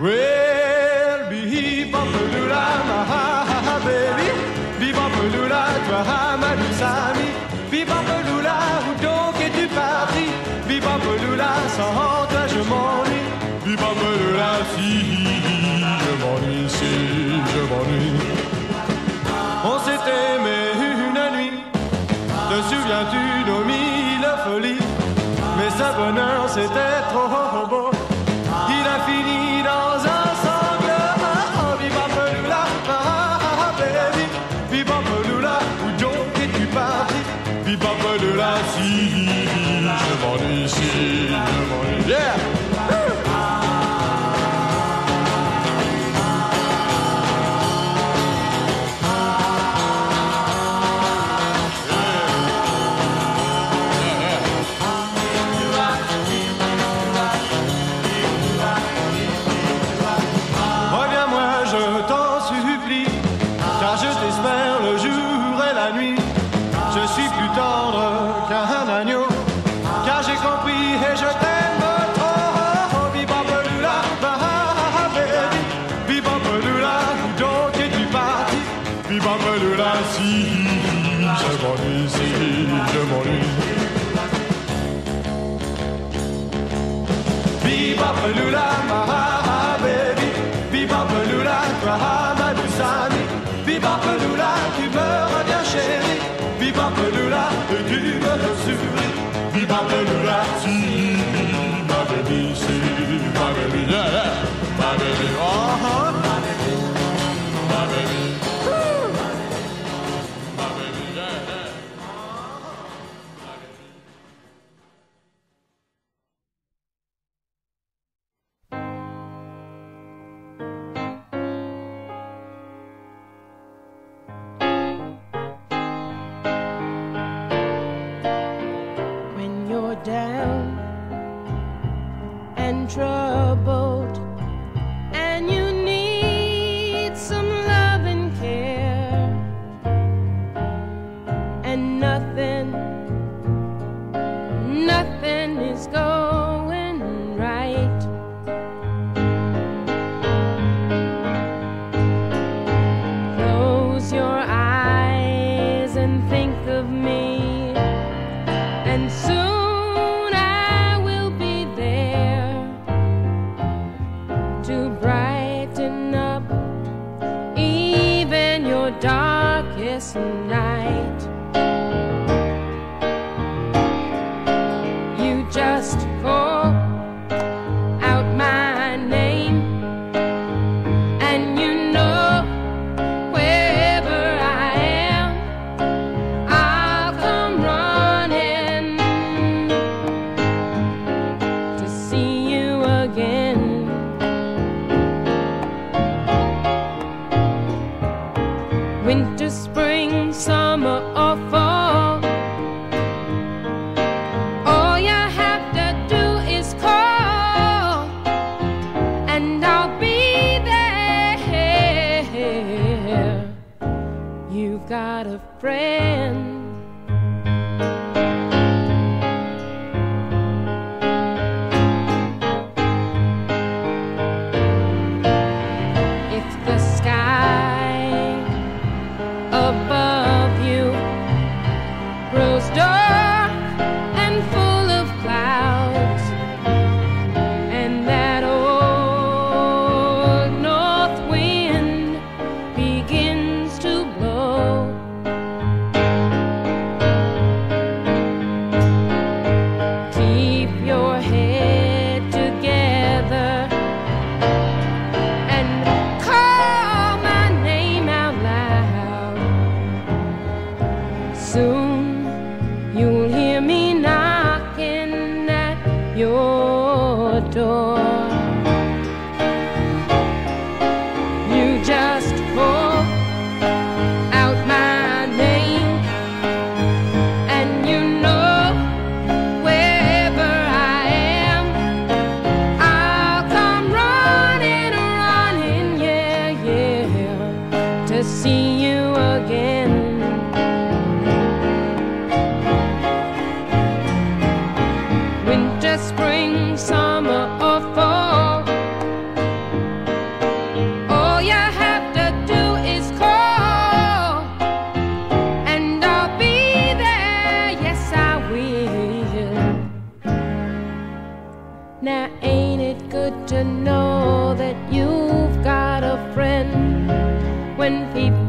Well, be bopalula, ma ha ha ha baby. Be bopalula, toi ma douce amie. Be bopalula, où donc es-tu parti? Be bopalula, sans toi je m'ennuie. Be bopalula, si je m'ennuie, si je m'ennuie. On s'est aimé une nuit. Te souviens-tu nos mille folies? Mais ce bonheur c'était trop beau. 是。no, no. darkest night. not a friend. people.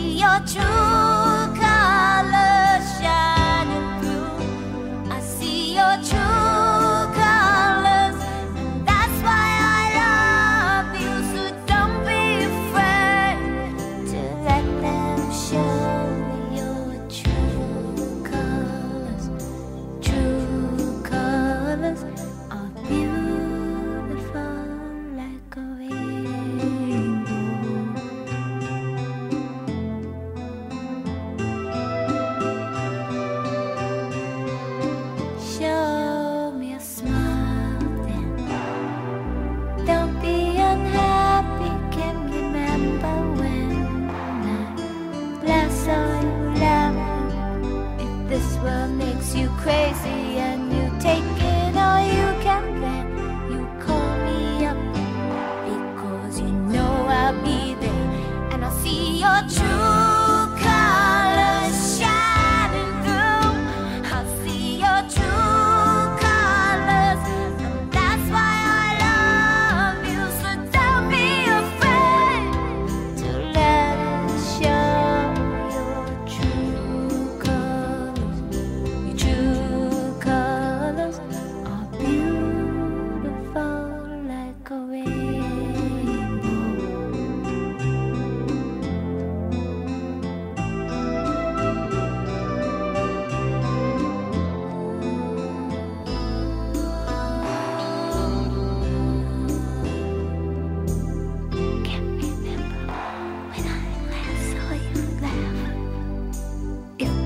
your true colors shine.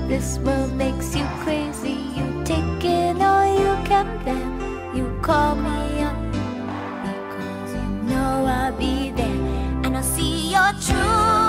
This world makes you crazy. You take in all you can bear. You call me up because you know I'll be there and I'll see your truth.